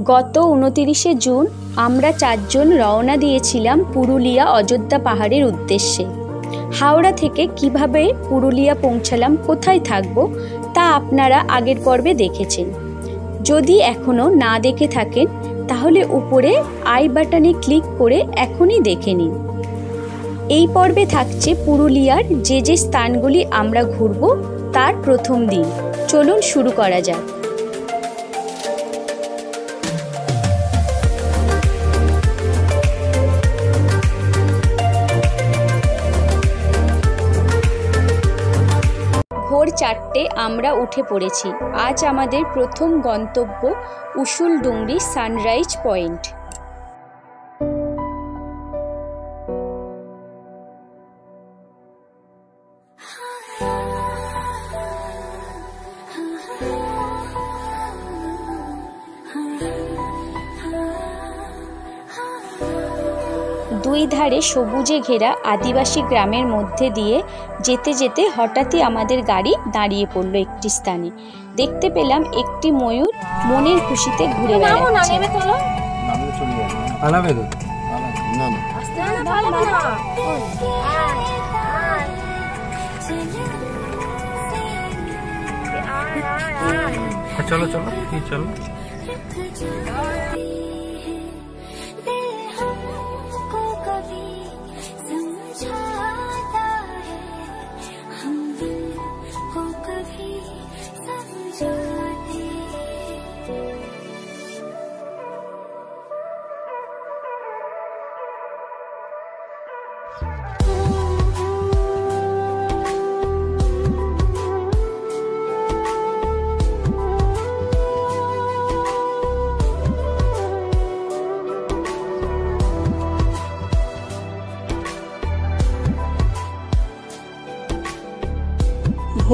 গত উনতিরিশে জুন আমরা চারজন রওনা দিয়েছিলাম পুরুলিয়া অযোধ্যা পাহাড়ের উদ্দেশ্যে। হাওড়া থেকে কীভাবে পুরুলিয়া পৌঁছালাম, কোথায় থাকব, তা আপনারা আগের পর্বে দেখেছেন। যদি এখনও না দেখে থাকেন, তাহলে উপরে আই বাটনে ক্লিক করে এখনই দেখে নিন। এই পর্বে থাকছে পুরুলিয়ার যে যে স্থানগুলি আমরা ঘুরব, তার প্রথম দিন। চলুন শুরু করা যাক। আমরা উঠে পড়েছি। আজ আমাদের প্রথম গন্তব্য উসুলডুংরি সানরাইজ পয়েন্ট। ধারে সবুজে ঘেরা আদিবাসী গ্রামের মধ্যে দিয়ে যেতে যেতে হঠাৎই আমাদের গাড়ি দাঁড়িয়ে পড়ল একটি স্থানে। দেখতে পেলাম একটি ময়ূর মনের খুশিতে ঘুরে বেড়াচ্ছে। চলে হ্যাঁ, চলো? চলো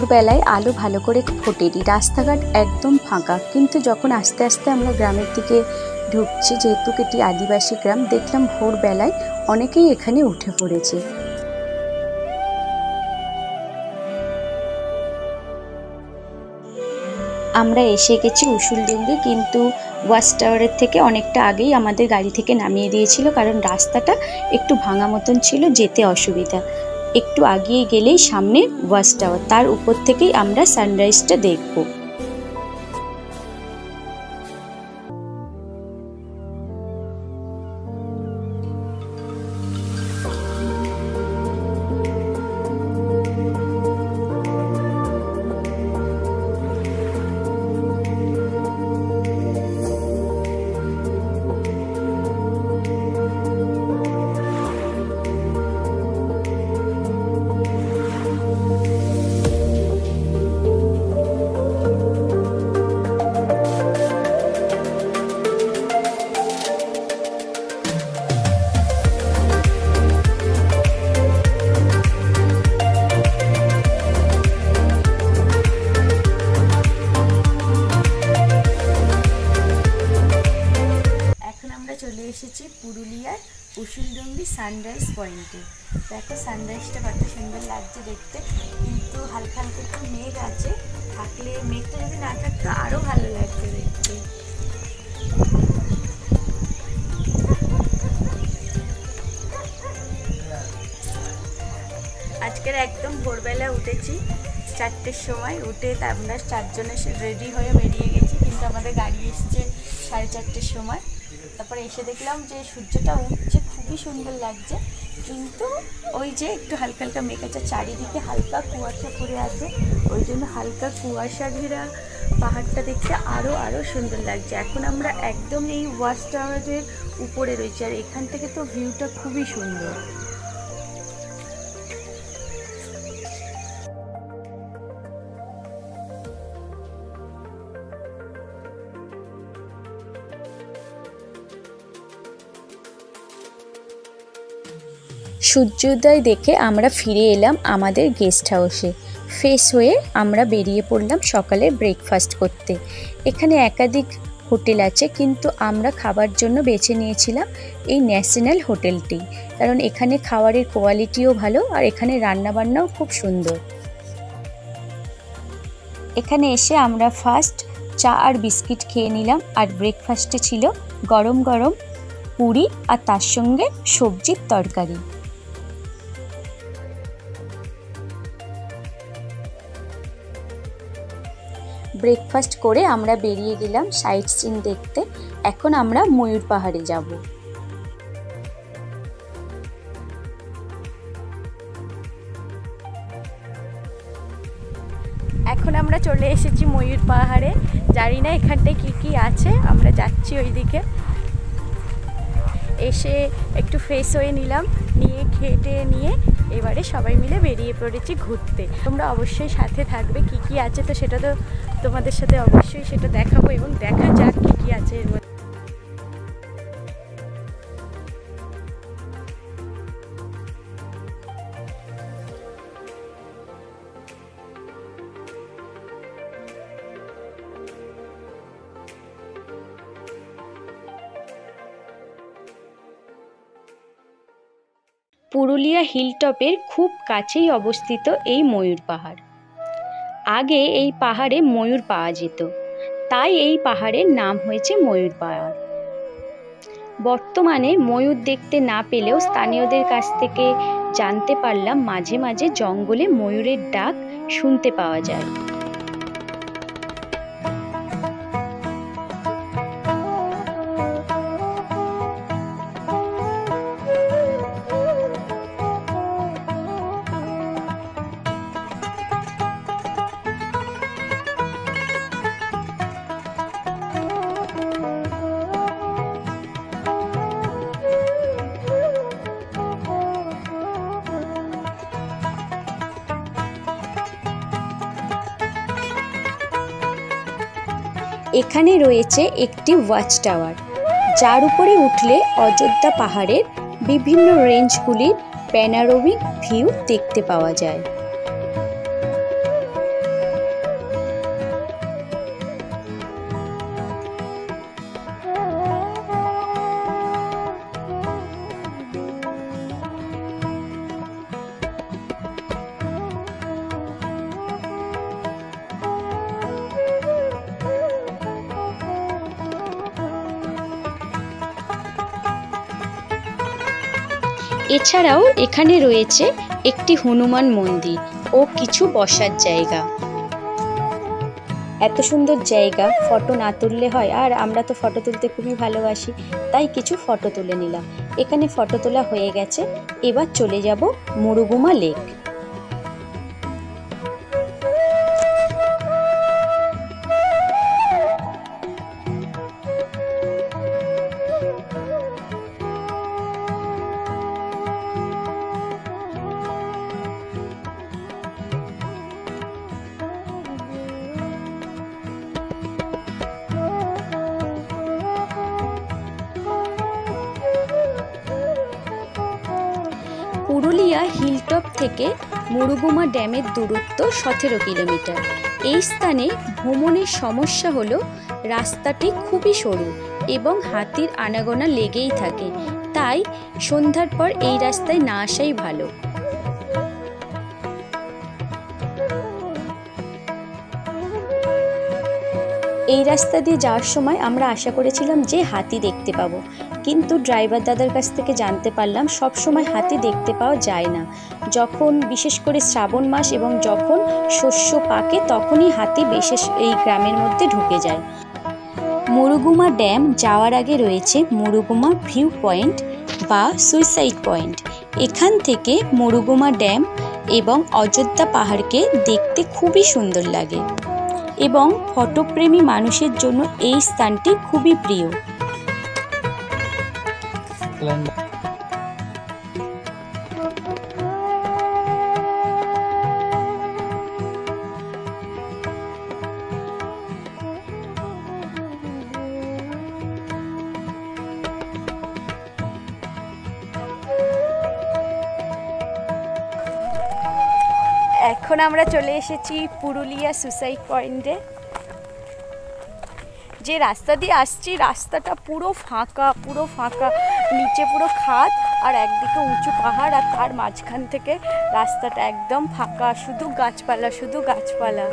ভোরবেলায় আলো ভালো করে ফোটেনি। রাস্তাঘাট একদম ফাঁকা। কিন্তু যখন আস্তে আস্তে আমরা গ্রামের দিকে ঢুকছি, যেহেতু এটি আদিবাসী গ্রাম, দেখলাম ভোরবেলায় অনেকেই এখানে উঠে পড়েছে। আমরা এসে গেছি উসুলডুঙ্গি, কিন্তু ওয়াচ টাওয়ারের থেকে অনেকটা আগেই আমাদের গাড়ি থেকে নামিয়ে দিয়েছিল, কারণ রাস্তাটা একটু ভাঙা মতন ছিল, যেতে অসুবিধা। একটু আগিয়ে গেলেই সামনে ওয়াচ টাওয়ার তার উপর থেকেই আমরা সানরাইজটা দেখব। এসেছি পুরুলিয়ার উসুলডুঙ্গি সানরাইজ পয়েন্টে দেখো সানরাইজটা কত সুন্দর লাগছে দেখতে। কিন্তু হালকা হালকা একটু মেঘ আছে। থাকলে মেঘটা যদি না থাকতো আরও ভালো লাগছে দেখতে। আজকের একদম ভোরবেলা উঠেছি, চারটের সময়। উঠে তা আমরা চারজনে রেডি হয়ে বেরিয়ে গেছি। কিন্তু আমাদের গাড়ি এসছে সাড়ে চারটের সময়। তারপরে এসে দেখলাম যে সূর্যটা উঠছে, খুবই সুন্দর লাগছে। কিন্তু ওই যে একটু হালকা হালকা মেঘাটা চারিদিকে হালকা কুয়াশা পড়ে আছে। ওই জন্য হালকা কুয়াশা ঘেরা পাহাড়টা দেখতে আরও আরও সুন্দর লাগছে। এখন আমরা একদম এই ওয়াচ টাওয়ারের উপরে রয়েছি, আর এখান থেকে তো ভিউটা খুবই সুন্দর। সূর্যোদয় দেখে আমরা ফিরে এলাম আমাদের গেস্ট হাউসে। ফ্রেশ হয়ে আমরা বেরিয়ে পড়লাম সকালে ব্রেকফাস্ট করতে। এখানে একাধিক হোটেল আছে, কিন্তু আমরা খাবার জন্য বেছে নিয়েছিলাম এই ন্যাশনাল হোটেলটি। কারণ এখানে খাবারের কোয়ালিটিও ভালো আর এখানে রান্নাবান্নাও খুব সুন্দর। এখানে এসে আমরা ফার্স্ট চা আর বিস্কিট খেয়ে নিলাম আর ব্রেকফাস্টে ছিল গরম গরম পুরি আর তার সঙ্গে সবজির তরকারি। ব্রেকফাস্ট করে আমরা বেরিয়ে গেলাম সাইট সিন দেখতে। এখন আমরা ময়ূর পাহাড়ে যাব। এখন আমরা চলে এসেছি ময়ূর পাহাড়ে। জানি না এখানটায় কী কী আছে, আমরা যাচ্ছি ওইদিকে। এসে একটু ফ্রেশ হয়ে নিলাম, নিয়ে খেটে নিয়ে এবারে সবাই মিলে বেরিয়ে পড়েছি ঘুরতে। তোমরা অবশ্যই সাথে থাকবে, কি কি আছে তো সেটা তো তোমাদের সাথে অবশ্যই সেটা দেখাবো এবং দেখা যাক কি কি আছে এর মধ্যে। পুরুলিয়া হিলটপের খুব কাছেই অবস্থিত এই ময়ূর পাহাড়। আগে এই পাহাড়ে ময়ূর পাওয়া যেত। তাই এই পাহাড়ের নাম হয়েছে ময়ূর পাহাড়। বর্তমানে ময়ূর দেখতে না পেলেও স্থানীয়দের কাছ থেকে জানতে পারলাম মাঝে মাঝে জঙ্গলে ময়ূরের ডাক শুনতে পাওয়া যায়। এখানে রয়েছে একটি ওয়াচ টাওয়ার যার উপরে উঠলে অযোধ্যা পাহাড়ের বিভিন্ন রেঞ্জগুলির প্যানারোমিক ভিউ দেখতে পাওয়া যায়। এছাড়াও এখানে রয়েছে একটি হনুমান মন্দির ও কিছু বসার জায়গা। এত সুন্দর জায়গা, ফটো না তুললে হয়, আর আমরা তো ফটো তুলতে খুবই ভালোবাসি, তাই কিছু ফটো তুলে নিলাম। এখানে ফটো তোলা হয়ে গেছে, এবার চলে যাব মুরুগুমা লেক পুরুলিয়া হিলটপ থেকে মুরুগুমা ড্যামের দূরত্ব সতেরো কিলোমিটার। এই স্থানে ভ্রমণের সমস্যা হলো রাস্তাটি খুবই সরু এবং হাতির আনাগোনা লেগেই থাকে, তাই সন্ধ্যার পর এই রাস্তায় না আসাই ভালো। এই রাস্তা দিয়ে যাওয়ার সময় আমরা আশা করেছিলাম যে হাতি দেখতে পাবো। কিন্তু ড্রাইভার দাদার কাছ থেকে জানতে পারলাম সব সময় হাতি দেখতে পাওয়া যায় না। যখন, বিশেষ করে শ্রাবণ মাস এবং যখন শস্য পাকে, তখনই হাতি বিশেষ এই গ্রামের মধ্যে ঢুকে যায়। মুরুগুমা ড্যাম যাওয়ার আগে রয়েছে মুরুগুমা ভিউ পয়েন্ট বা সুইসাইড পয়েন্ট। এখান থেকে মুরুগুমা ড্যাম এবং অযোধ্যা পাহাড়কে দেখতে খুবই সুন্দর লাগে এবং ফটোপ্রেমী মানুষের জন্য এই স্থানটি খুবই প্রিয়। এখন আমরা চলে এসেছি পুরুলিয়া সুসাইড পয়েন্টে যে রাস্তা দিয়ে আসছি, রাস্তাটা পুরো ফাঁকা পুরো ফাঁকা। নিচে পুরো খাদ আর একদিকে উঁচু পাহাড় আর তার মাঝখান থেকে রাস্তাটা একদম ফাঁকা, শুধু গাছপালা শুধু গাছপালা।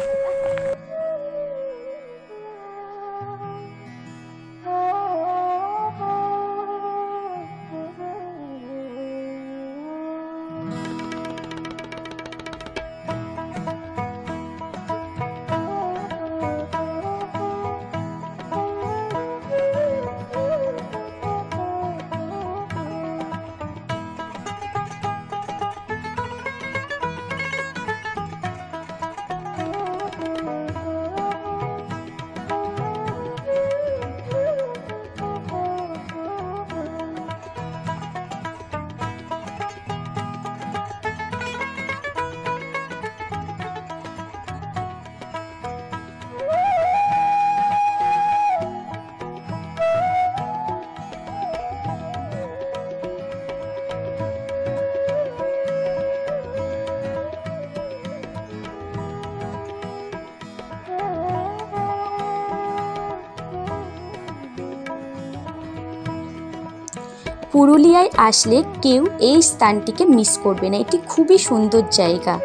পুরুলিয়ায় আসলে কেউ এই স্থানটিকে মিস করবে না। এটি খুবই সুন্দর জায়গা।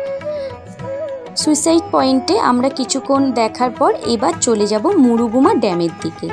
সুইসাইড পয়েন্টে আমরা কিছুক্ষণ দেখার পর এবার চলে যাব মুরুগুমা ড্যামের দিকে।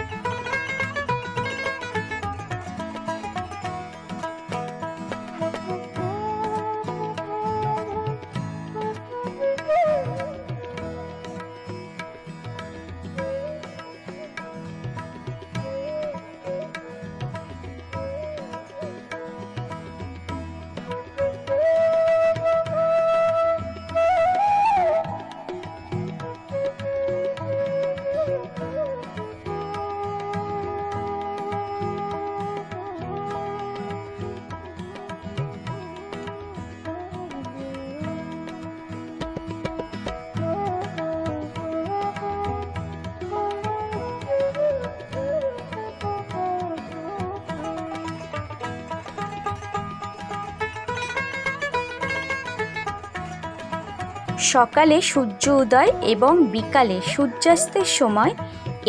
সকালে সূর্য উদয় এবং বিকালে সূর্যাস্তের সময়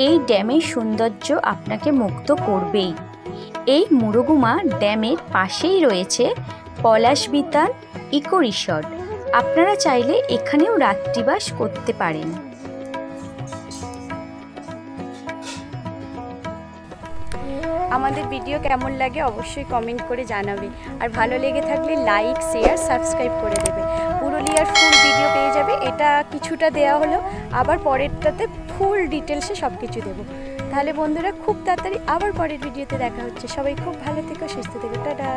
এই ড্যামের সৌন্দর্য আপনাকে মুক্ত করবেই। এই মুরুগুমা ড্যামের পাশেই রয়েছে পলাশবিতান ইকো রিসর্ট। আপনারা চাইলে এখানেও রাত্রিবাস করতে পারেন। আমাদের ভিডিও কেমন লাগে অবশ্যই কমেন্ট করে জানাবে। আর ভালো লেগে থাকলে লাইক, শেয়ার, সাবস্ক্রাইব করে দেবে পুরুলিয়ার ফুল ভিডিও পেয়ে যাবে। এটা কিছুটা দেয়া হলো। আবার পরেরটাতে ফুল ডিটেলসে সব কিছু দেবো। তাহলে বন্ধুরা, খুব তাড়াতাড়ি আবার পরের ভিডিওতে দেখা হচ্ছে। সবাই খুব ভালো থেকো, সুস্থ থেকো। টাটা!